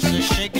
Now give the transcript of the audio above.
That's the shake.